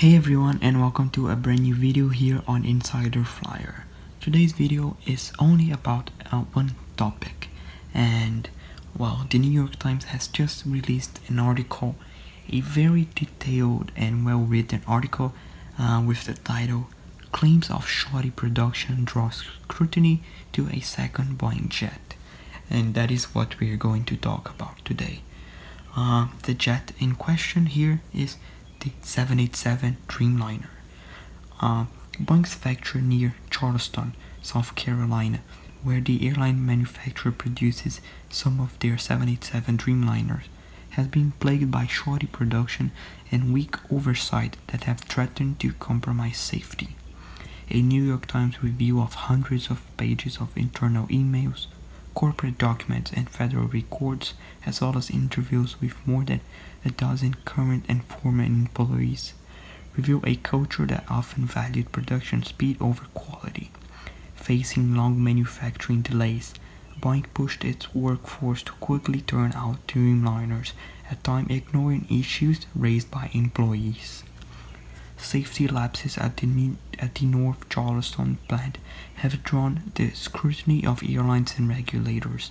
Hey everyone and welcome to a brand new video here on Insider Flyer. Today's video is only about uh, one topic and well the New York Times has just released an article, a very detailed and well written article uh, with the title Claims of Shoddy Production Draw Scrutiny to a Second Boeing Jet and that is what we are going to talk about today. Uh, the jet in question here is the 787 Dreamliner. Uh, Boeing's factory near Charleston, South Carolina, where the airline manufacturer produces some of their 787 Dreamliners, has been plagued by shoddy production and weak oversight that have threatened to compromise safety. A New York Times review of hundreds of pages of internal emails, corporate documents and federal records, as well as interviews with more than a dozen current and former employees, reveal a culture that often valued production speed over quality. Facing long manufacturing delays, Boeing pushed its workforce to quickly turn out Dreamliners, at times ignoring issues raised by employees. Safety lapses at the, at the North Charleston plant have drawn the scrutiny of airlines and regulators.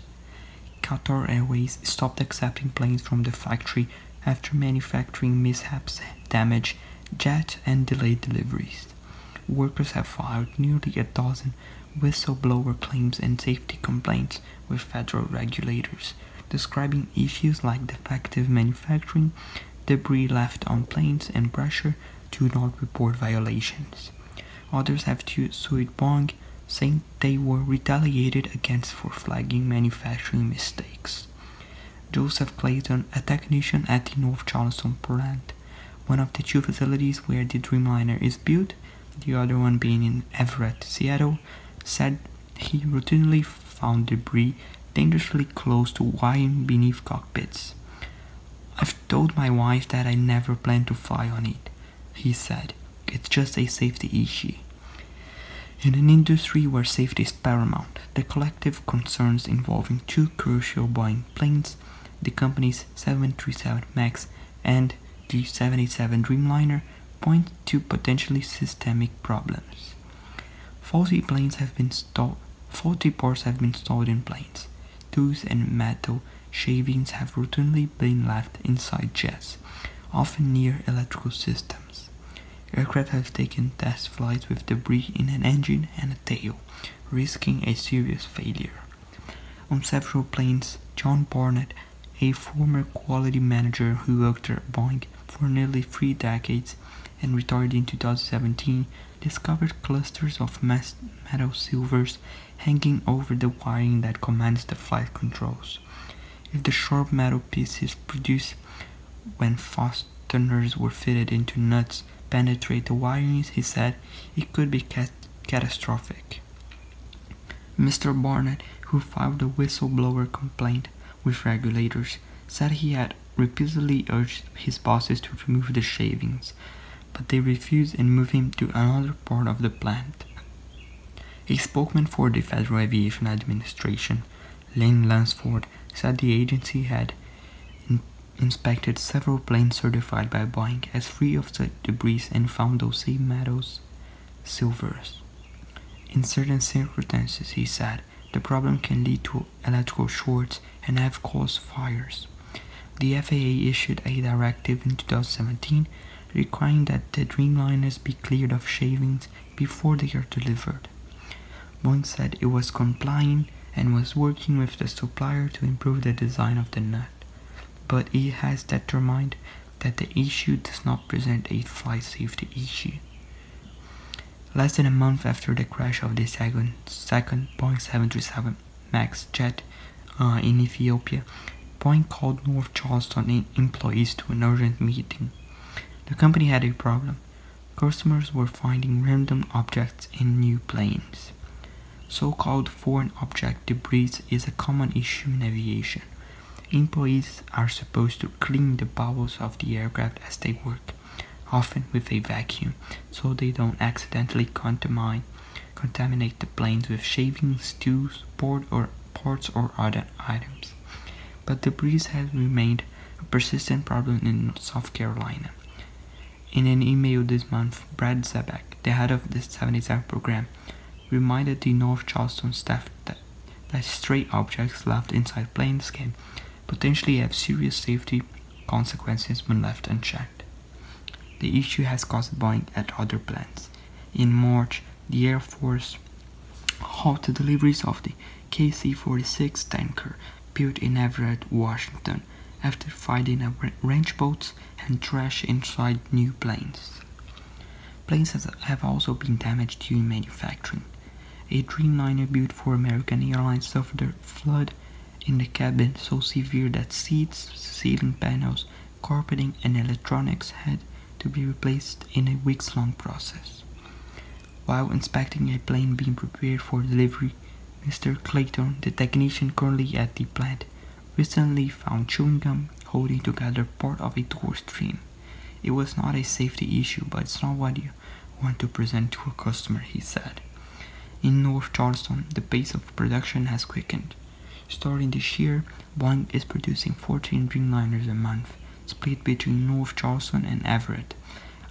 Qatar Airways stopped accepting planes from the factory after manufacturing mishaps damaged jets and delayed deliveries. Workers have filed nearly a dozen whistleblower claims and safety complaints with federal regulators, describing issues like defective manufacturing, debris left on planes, and pressure do not report violations. Others have sued Boeing, saying they were retaliated against for flagging manufacturing mistakes. Joseph Clayton, a technician at the North Charleston plant, one of the two facilities where the Dreamliner is built, the other one being in Everett, Seattle, said he routinely found debris dangerously close to wiring beneath cockpits. I've told my wife that I never plan to fly on it he said. It's just a safety issue. In an industry where safety is paramount, the collective concerns involving two crucial Boeing planes, the company's 737 MAX and the 787 Dreamliner, point to potentially systemic problems. Faulty planes have been installed. Faulty parts have been installed in planes. Tools and metal shavings have routinely been left inside jets, often near electrical systems. Aircraft have taken test flights with debris in an engine and a tail, risking a serious failure. On several planes, John Barnett, a former quality manager who worked at Boeing for nearly three decades and retired in 2017, discovered clusters of metal silvers hanging over the wiring that commands the flight controls. If the sharp metal pieces produced when fasteners were fitted into nuts penetrate the wirings, he said, it could be cat catastrophic. Mr. Barnett, who filed a whistleblower complaint with regulators, said he had repeatedly urged his bosses to remove the shavings, but they refused and moved him to another part of the plant. A spokesman for the Federal Aviation Administration, Lynn Lunsford, said the agency had inspected several planes certified by Boeing as free of such debris and found those same metals, silvers. In certain circumstances, he said, the problem can lead to electrical shorts and have caused fires. The FAA issued a directive in 2017 requiring that the Dreamliners be cleared of shavings before they are delivered. Boeing said it was complying and was working with the supplier to improve the design of the nut but it has determined that the issue does not present a flight safety issue. Less than a month after the crash of the second, second Boeing 737 MAX jet uh, in Ethiopia, Boeing called North Charleston employees to an urgent meeting. The company had a problem. Customers were finding random objects in new planes. So-called foreign object debris is a common issue in aviation. Employees are supposed to clean the bowels of the aircraft as they work, often with a vacuum, so they don't accidentally contaminate, contaminate the planes with shavings, tools, board or parts or other items. But debris has remained a persistent problem in South Carolina. In an email this month, Brad Zaback, the head of the 77 program, reminded the North Charleston staff that, that stray objects left inside planes can potentially have serious safety consequences when left unchecked. The issue has caused Boeing at other plants. In March, the Air Force halted deliveries of the KC-46 tanker built in Everett, Washington, after finding a wrench bolts and trash inside new planes. Planes have also been damaged during manufacturing. A Dreamliner built for American Airlines suffered a flood in the cabin so severe that seats, ceiling panels, carpeting, and electronics had to be replaced in a weeks long process. While inspecting a plane being prepared for delivery, Mr. Clayton, the technician currently at the plant, recently found chewing gum holding together part of a door stream. It was not a safety issue, but it's not what you want to present to a customer, he said. In North Charleston, the pace of production has quickened. Starting this year, Boeing is producing 14 Dreamliners a month, split between North Charleston and Everett,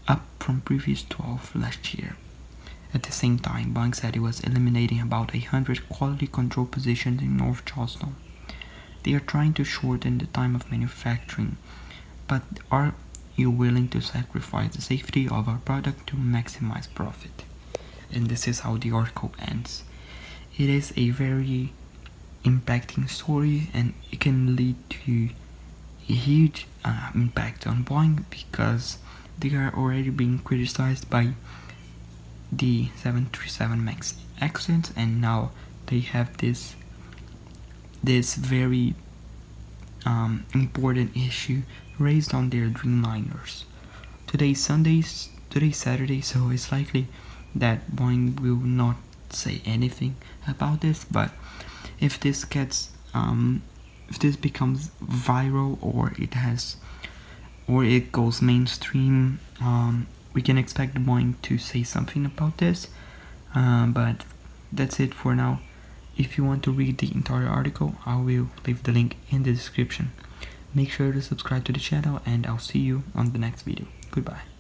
up from previous 12 last year. At the same time, Boeing said it was eliminating about a hundred quality control positions in North Charleston. They are trying to shorten the time of manufacturing, but are you willing to sacrifice the safety of our product to maximize profit? And this is how the article ends. It is a very impacting story and it can lead to a huge uh, impact on Boeing because they are already being criticized by the 737 Max accident and now they have this this very um, important issue raised on their Dreamliners. Today's Sunday, today's Saturday, so it's likely that Boeing will not say anything about this. But if this gets, um, if this becomes viral or it has, or it goes mainstream, um, we can expect Boeing to say something about this. Um, but that's it for now. If you want to read the entire article, I will leave the link in the description. Make sure to subscribe to the channel and I'll see you on the next video. Goodbye.